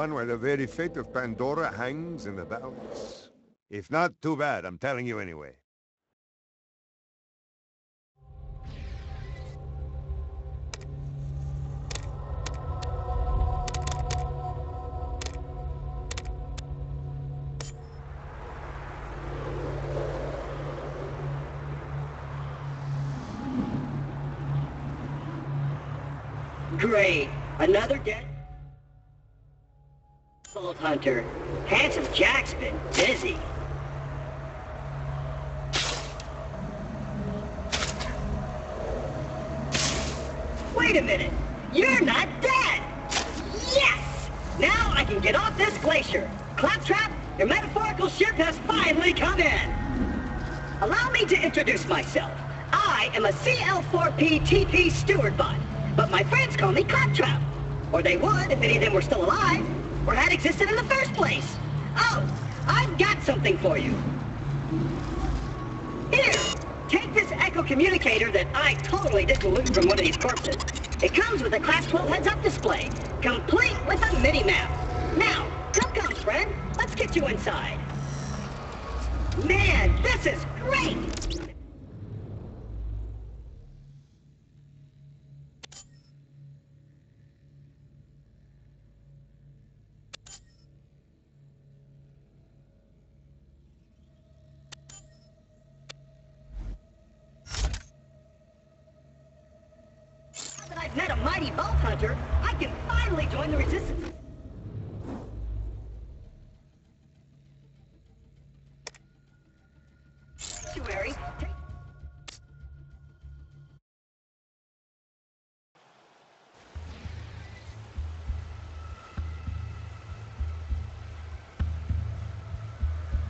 one where the very fate of Pandora hangs in the balance? If not, too bad. I'm telling you anyway. Great. Another dead Vault Hunter. Handsome Jack's been busy. Wait a minute. You're not dead! Yes! Now I can get off this glacier. Claptrap, your metaphorical ship has finally come in. Allow me to introduce myself. I am a CL4P TP steward bot, but my friends call me Claptrap. Or they would if any of them were still alive, or had existed in the first place. Oh, I've got something for you. Here, take this echo communicator that I totally didn't loot from one of these corpses. It comes with a Class 12 heads-up display, complete with a mini-map. Now, come come, friend. Let's get you inside. Man, this is great! Now that I've met a mighty vault hunter, I can finally join the resistance.